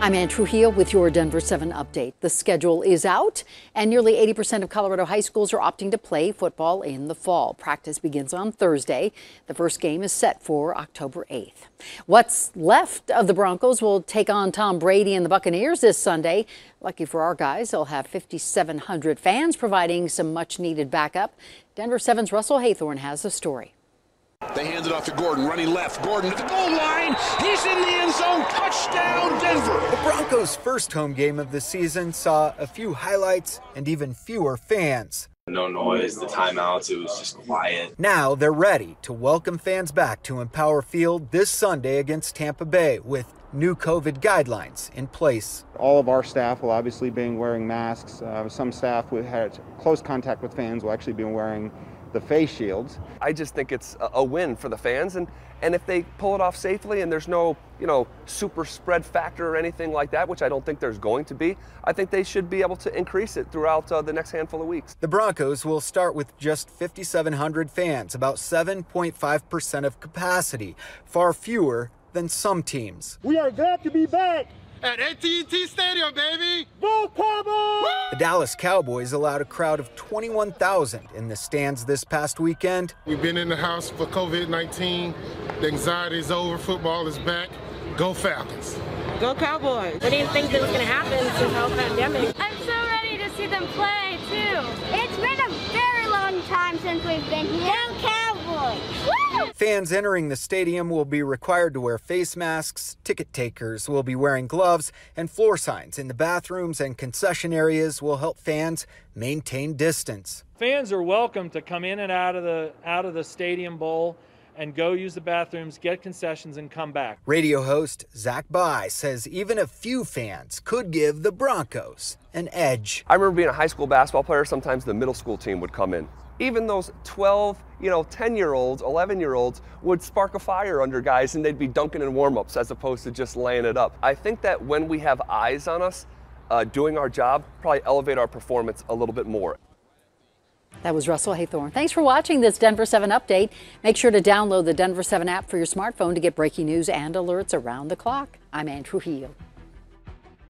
I'm Ann Trujillo with your Denver 7 update. The schedule is out, and nearly 80% of Colorado high schools are opting to play football in the fall. Practice begins on Thursday. The first game is set for October 8th. What's left of the Broncos will take on Tom Brady and the Buccaneers this Sunday. Lucky for our guys, they'll have 5,700 fans providing some much needed backup. Denver 7's Russell Haythorne has the story. They hand it off to Gordon, running left. Gordon to the goal line. He's in the end zone. Touchdown, Denver. The Broncos' first home game of the season saw a few highlights and even fewer fans. No noise, the timeouts, it was just quiet. Now they're ready to welcome fans back to Empower Field this Sunday against Tampa Bay with new COVID guidelines in place. All of our staff will obviously be wearing masks. Uh, some staff who had close contact with fans will actually be wearing the face shields. I just think it's a win for the fans, and and if they pull it off safely and there's no you know super spread factor or anything like that, which I don't think there's going to be, I think they should be able to increase it throughout uh, the next handful of weeks. The Broncos will start with just 5,700 fans, about 7.5% of capacity, far fewer than some teams. We are glad to be back at AT&T Stadium, baby! Go Cowboys! The Dallas Cowboys allowed a crowd of 21,000 in the stands this past weekend. We've been in the house for COVID-19. The anxiety is over. Football is back. Go Falcons! Go Cowboys! I didn't think that was going to happen since the whole pandemic. I'm so ready to see them play, too. It's been a very long time since we've been here. Go Cowboys! Fans entering the stadium will be required to wear face masks, ticket takers will be wearing gloves, and floor signs in the bathrooms and concession areas will help fans maintain distance. Fans are welcome to come in and out of the out of the stadium bowl and go use the bathrooms, get concessions, and come back. Radio host Zach By says even a few fans could give the Broncos an edge. I remember being a high school basketball player, sometimes the middle school team would come in even those 12, you know, 10 year olds, 11 year olds would spark a fire under guys and they'd be dunking in warm ups as opposed to just laying it up. I think that when we have eyes on us uh, doing our job, probably elevate our performance a little bit more. That was Russell Haythorne. Thanks for watching this Denver 7 update. Make sure to download the Denver 7 app for your smartphone to get breaking news and alerts around the clock. I'm Ann Trujillo.